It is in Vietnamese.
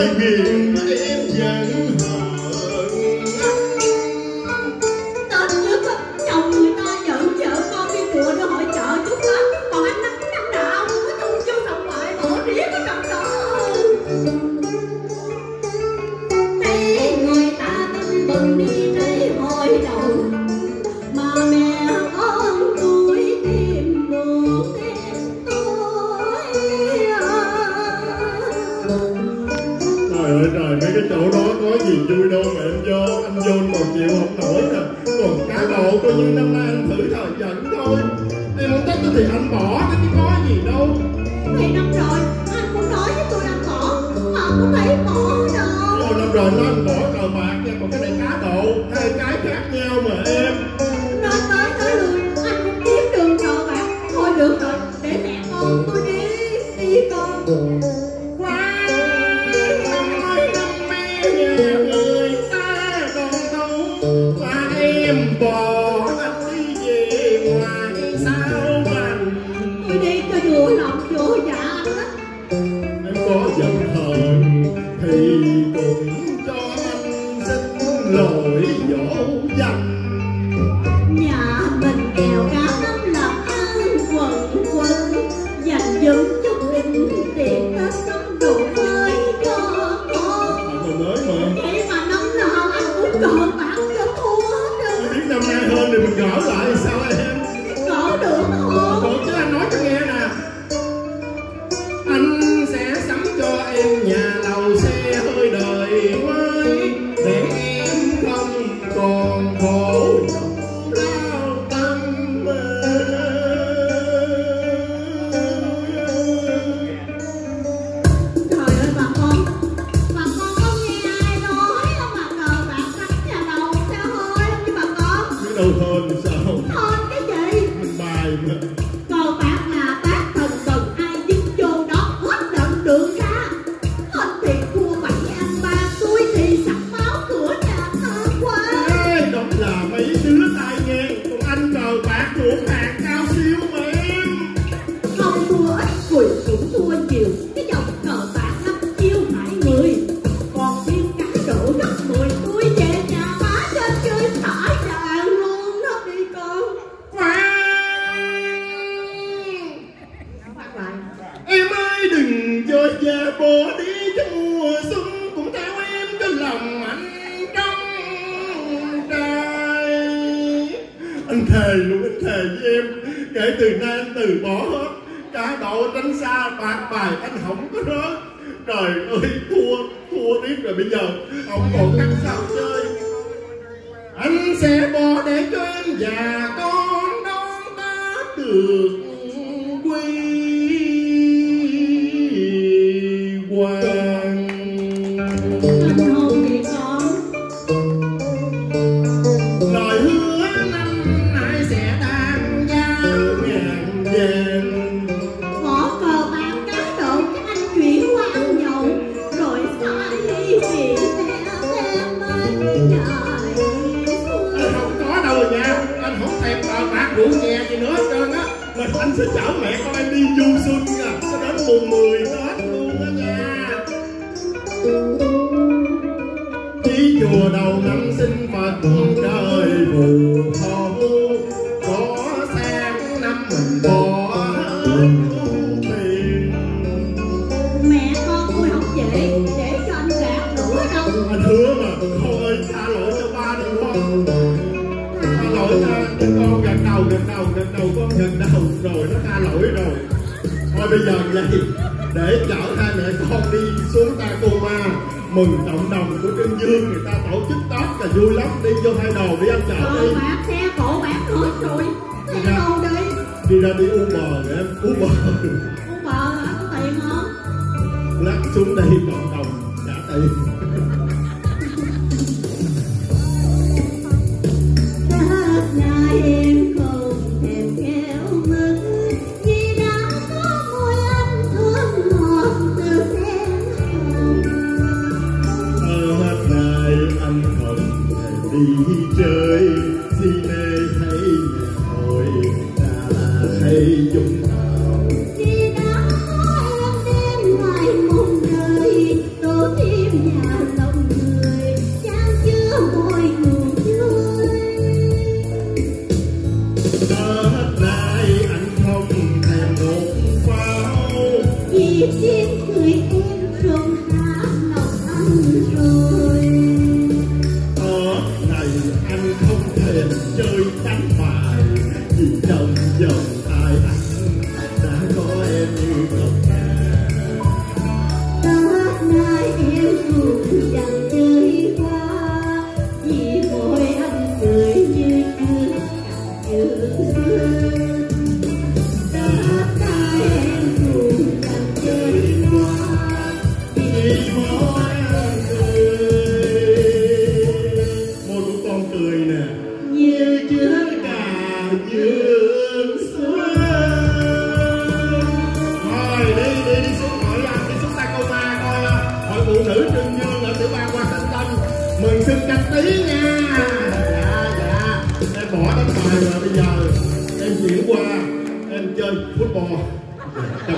ơi em vẫn hờn Tết trước á, chồng người ta dẫn vợ con đi chùa để hội chợ chút lắm. Còn anh năm năm nào có chung chưa xong lại bỏ riết ở trong đó nổi nè Còn cá độ. Coi như năm nay anh thử thời giận thôi. Đi muốn tết thì anh bỏ chứ có gì đâu. Thì năm rồi anh cũng nói với tôi anh bỏ. Mà không thấy bỏ đâu Rồi năm rồi nó anh bỏ cờ bạc nha Còn cái này cá độ. Hai cái khác nhau mà em em な。Bỏ đi cho mùa xuân Cũng theo em cho lòng anh trong trai Anh thề luôn, anh thề với em, Kể từ nay anh từ bỏ hết Cả độ tránh xa, bạc bài anh không có rớt. Trời ơi, thua thua tiếp rồi bây giờ, ông còn cách sao chơi? Anh sẽ bỏ để cho em già con đón ta được anh sẽ chở mẹ con em đi du xuân nha. Cho đến mùng 10 con gật đầu gật đầu gật đầu con gật đầu Rồi nó tha lỗi rồi. Thôi bây giờ vậy Để chở hai mẹ con đi xuống Tacoma Mừng cộng đồng của Trân Dương Người ta tổ chức Tết là vui lắm. Đi vô hai đồ đi anh chở Cờ đi. bạc xe cổ bán hết rồi. Dạ. đâu đi? Đi ra đi Uber em. Uber. Bà hả? Có tiền không Lát xuống đây cộng đồng trả tiền cả xưa. xuân thôi đi đi đi xuống hội làm đi xuống ta câu ma coi à, hội phụ nữ trưng dương ở tiểu bang Washington. Mừng sinh canh tí nha. Dạ dạ. Em bỏ đánh bài rồi bây giờ em chuyển qua. Em chơi football. Dạ,